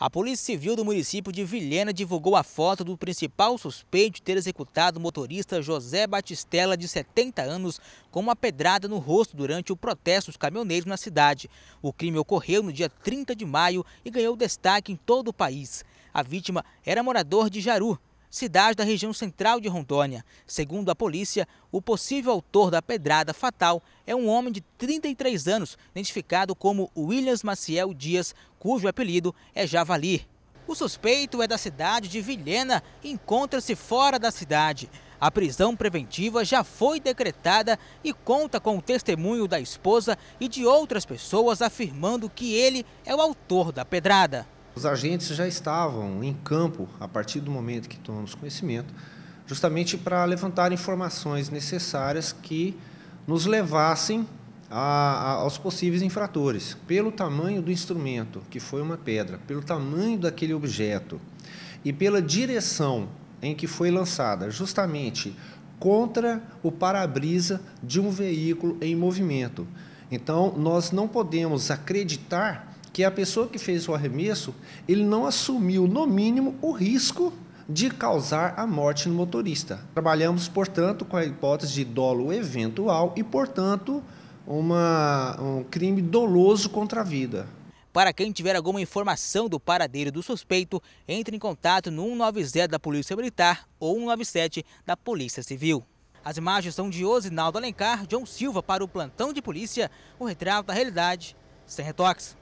A Polícia Civil do município de Vilhena divulgou a foto do principal suspeito de ter executado o motorista José Batistella, de 70 anos, com uma pedrada no rosto durante o protesto dos caminhoneiros na cidade. O crime ocorreu no dia 30 de maio e ganhou destaque em todo o país. A vítima era morador de Jaru, cidade da região central de Rondônia. Segundo a polícia, o possível autor da pedrada fatal é um homem de 33 anos, identificado como Williams Maciel Dias, cujo apelido é Javali. O suspeito é da cidade de Vilhena e encontra-se fora da cidade. A prisão preventiva já foi decretada e conta com o testemunho da esposa e de outras pessoas afirmando que ele é o autor da pedrada. Os agentes já estavam em campo a partir do momento que tomamos conhecimento, justamente para levantar informações necessárias que nos levassem a, a, aos possíveis infratores, pelo tamanho do instrumento, que foi uma pedra, pelo tamanho daquele objeto e pela direção em que foi lançada, justamente contra o para-brisa de um veículo em movimento. Então, nós não podemos acreditar que a pessoa que fez o arremesso, ele não assumiu, no mínimo, o risco de causar a morte no motorista. Trabalhamos, portanto, com a hipótese de dolo eventual e, portanto, uma, um crime doloso contra a vida. Para quem tiver alguma informação do paradeiro do suspeito, entre em contato no 190 da Polícia Militar ou 197 da Polícia Civil. As imagens são de Osinaldo Alencar, John Silva para o plantão de polícia, o retrato da realidade, sem retoques.